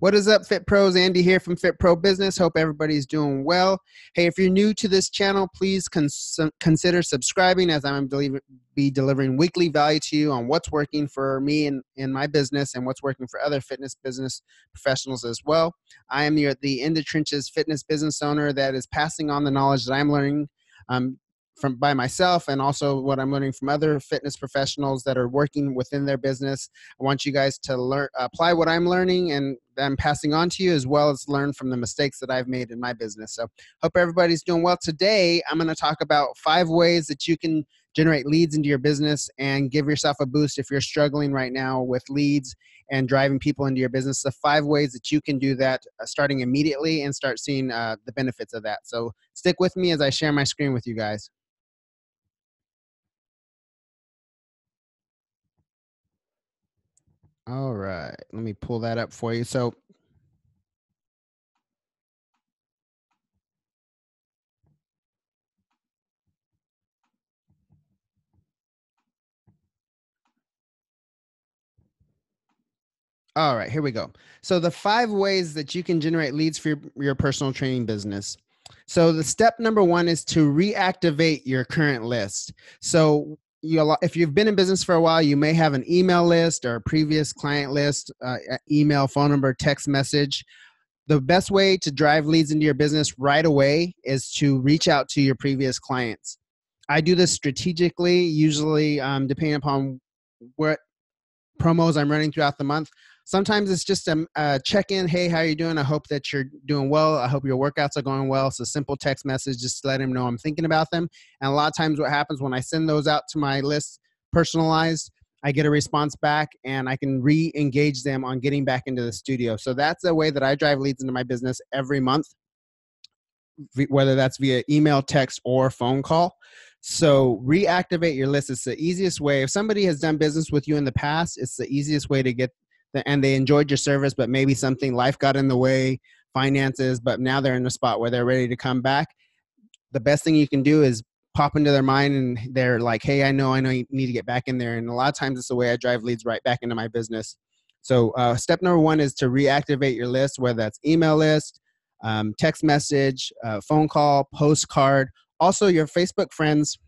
What is up, Fit Pros? Andy here from Fit Pro Business. Hope everybody's doing well. Hey, if you're new to this channel, please cons- consider subscribing as I'm deliver- be delivering weekly value to you on what's working for me and in my business and what's working for other fitness business professionals as well. I am the, the In the Trenches fitness business owner that is passing on the knowledge that I'm learning um, from by myself and also what I'm learning from other fitness professionals that are working within their business. I want you guys to learn apply what I'm learning and I'm passing on to you as well as learn from the mistakes that I've made in my business. So hope everybody's doing well. Today I'm going to talk about five ways that you can generate leads into your business and give yourself a boost if you're struggling right now with leads and driving people into your business. The five ways that you can do that uh, starting immediately and start seeing uh, the benefits of that. So stick with me as I share my screen with you guys. All right, let me pull that up for you. So, all right, here we go. So, the five ways that you can generate leads for your, your personal training business. So, the step number one is to reactivate your current list. So, you if you've been in business for a while you may have an email list or a previous client list uh, email phone number text message. The best way to drive leads into your business right away is to reach out to your previous clients. I do this strategically usually um, depending upon what promos i'm running throughout the month sometimes it's just a, a check-in hey how are you doing? I hope that you're doing well. I hope your workouts are going well. It's a simple text message just to let them know i'm thinking about them. And a lot of times what happens when i send those out to my list personalized i get a response back and i can re-engage them on getting back into the studio. So that's a way that i drive leads into my business every month whether that's via email text or phone call. So reactivate your list. It's the easiest way. If somebody has done business with you in the past, it's the easiest way to get and they enjoyed your service, but maybe something life got in the way, finances, but now they're in a spot where they're ready to come back. The best thing you can do is pop into their mind and they're like, hey, I know, I know you need to get back in there. And a lot of times it's the way I drive leads right back into my business. So, uh, step number one is to reactivate your list, whether that's email list, um, text message, uh, phone call, postcard. Also, your Facebook friends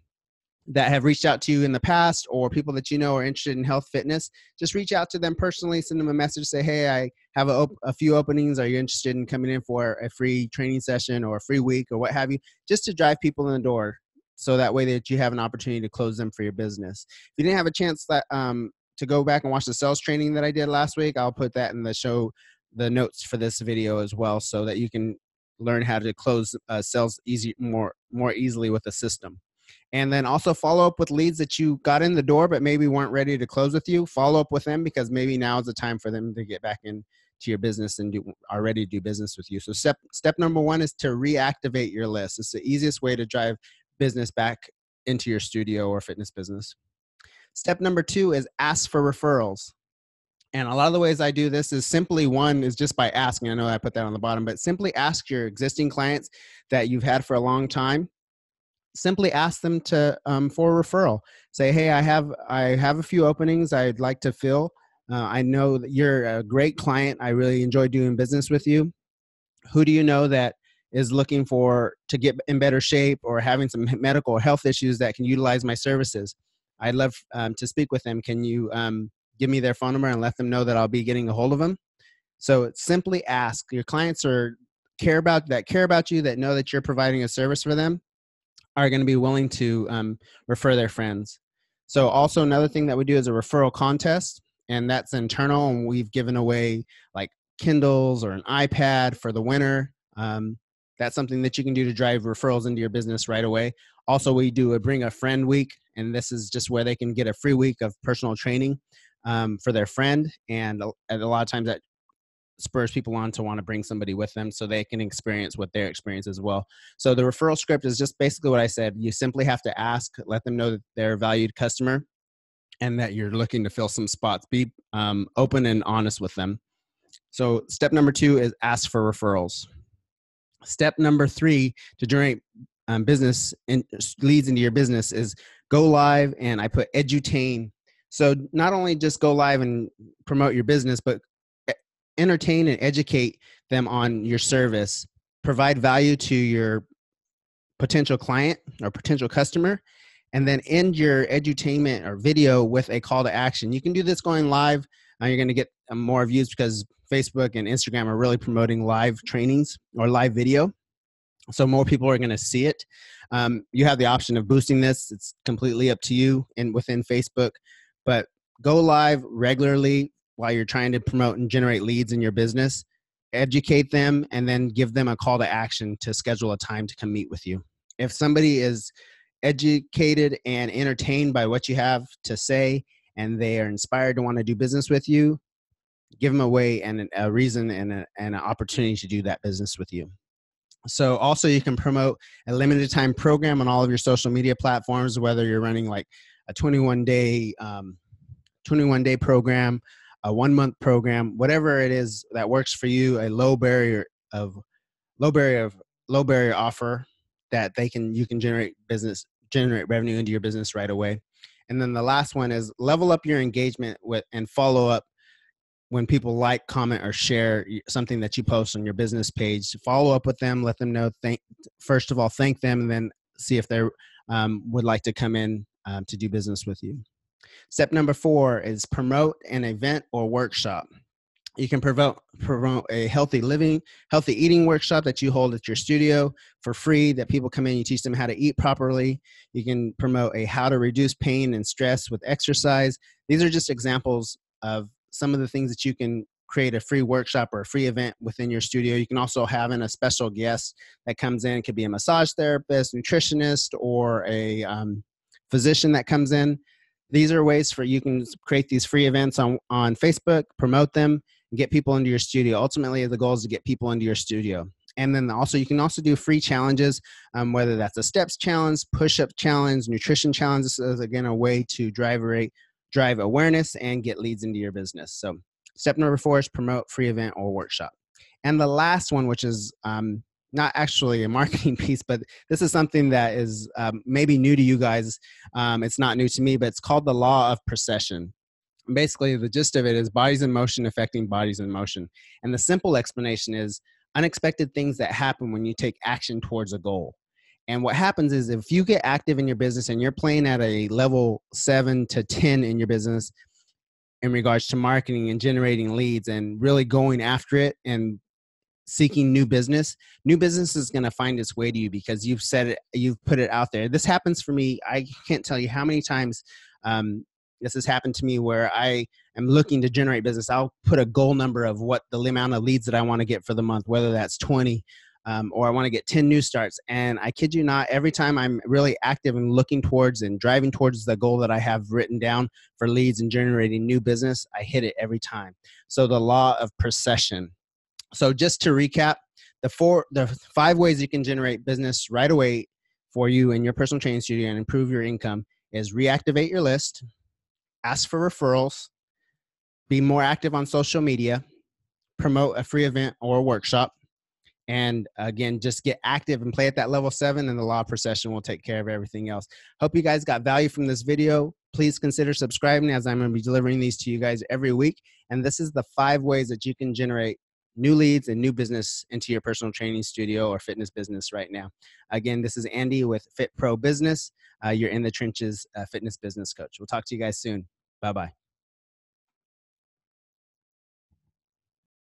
that have reached out to you in the past or people that you know are interested in health fitness just reach out to them personally send them a message say hey i have a, op- a, few openings. Are you interested in coming in for a free training session or a free week or what have you? Just to drive people in the door so that way that you have an opportunity to close them for your business. If you didn't have a chance that, um, to go back and watch the sales training that i did last week i'll put that in the show the notes for this video as well so that you can learn how to close uh, sales easy more more easily with the system and then also follow up with leads that you got in the door but maybe weren't ready to close with you. Follow up with them because maybe now is the time for them to get back into your business and do, are ready to do business with you. So step step number one is to reactivate your list. It's the easiest way to drive business back into your studio or fitness business. Step number two is ask for referrals. And a lot of the ways I do this is simply one is just by asking. I know I put that on the bottom, but simply ask your existing clients that you've had for a long time simply ask them to um, for a referral. Say, hey, I have I have a few openings I'd like to fill. Uh, I know that you're a great client. I really enjoy doing business with you. Who do you know that is looking for to get in better shape or having some medical or health issues that can utilize my services? I'd love um, to speak with them. Can you um, give me their phone number and let them know that I'll be getting a hold of them? So simply ask. Your clients are care about that care about you that know that you're providing a service for them are going to be willing to um, refer their friends. So, also another thing that we do is a referral contest, and that's internal. And we've given away like Kindles or an iPad for the winner. Um, that's something that you can do to drive referrals into your business right away. Also, we do a bring a friend week, and this is just where they can get a free week of personal training um, for their friend. And a, a lot of times that spurs people on to want to bring somebody with them so they can experience what their experience as well. So the referral script is just basically what I said. You simply have to ask, let them know that they're a valued customer and that you're looking to fill some spots. Be um, open and honest with them. So step number two is ask for referrals. Step number three to generate um, business and leads into your business is go live and I put edutain. So not only just go live and promote your business, but entertain and educate them on your service, provide value to your potential client or potential customer, and then end your edutainment or video with a call to action. You can do this going live. Uh, you're going to get uh, more views because Facebook and Instagram are really promoting live trainings or live video. So more people are going to see it. Um, you have the option of boosting this. It's completely up to you and within Facebook. But go live regularly while you're trying to promote and generate leads in your business. Educate them and then give them a call to action to schedule a time to come meet with you. If somebody is educated and entertained by what you have to say and they are inspired to want to do business with you, give them a way and a reason and, a, and an opportunity to do that business with you. So also you can promote a limited time program on all of your social media platforms, whether you're running like a 21 day, um, 21 day program, a one month program, whatever it is that works for you, a low barrier of low barrier of low barrier offer that they can you can generate business generate revenue into your business right away. And then the last one is level up your engagement with and follow up when people like, comment, or share something that you post on your business page. Follow up with them, let them know. Thank first of all, thank them, and then see if they um, would like to come in um, to do business with you. Step number four is promote an event or workshop. You can promote, promote a healthy living, healthy eating workshop that you hold at your studio for free that people come in, you teach them how to eat properly. You can promote a how to reduce pain and stress with exercise. These are just examples of some of the things that you can create a free workshop or a free event within your studio. You can also have in a special guest that comes in. It could be a massage therapist, nutritionist, or a um, physician that comes in. These are ways for you can create these free events on, on Facebook, promote them, and get people into your studio. Ultimately, the goal is to get people into your studio. And then also, you can also do free challenges, um, whether that's a steps challenge, push up challenge, nutrition challenge. This is again a way to drive rate drive awareness and get leads into your business. So, step number four is promote free event or workshop. And the last one, which is um, not actually a marketing piece, but this is something that is um, maybe new to you guys. Um, it's not new to me, but it's called the law of precession. Basically, the gist of it is bodies in motion affecting bodies in motion. And the simple explanation is unexpected things that happen when you take action towards a goal. And what happens is if you get active in your business and you're playing at a level seven to 10 in your business in regards to marketing and generating leads and really going after it and seeking new business, new business is going to find its way to you because you've said it, you've put it out there. This happens for me. I can't tell you how many times um, this has happened to me where I am looking to generate business. I'll put a goal number of what the amount of leads that I want to get for the month, whether that's 20, um, or I want to get 10 new starts. And I kid you not, every time I'm really active and looking towards and driving towards the goal that I have written down for leads and generating new business, I hit it every time. So the law of precession. So just to recap, the four, the five ways you can generate business right away for you in your personal training studio and improve your income is reactivate your list, ask for referrals, be more active on social media, promote a free event or workshop, and again just get active and play at that level seven and the law of precession will take care of everything else. Hope you guys got value from this video. Please consider subscribing as i'm going to be delivering these to you guys every week. And this is the five ways that you can generate new leads and new business into your personal training studio or fitness business right now. Again this is andy with fit pro business. Uh, you're in the trenches uh, fitness business coach. We'll talk to you guys soon. Bye bye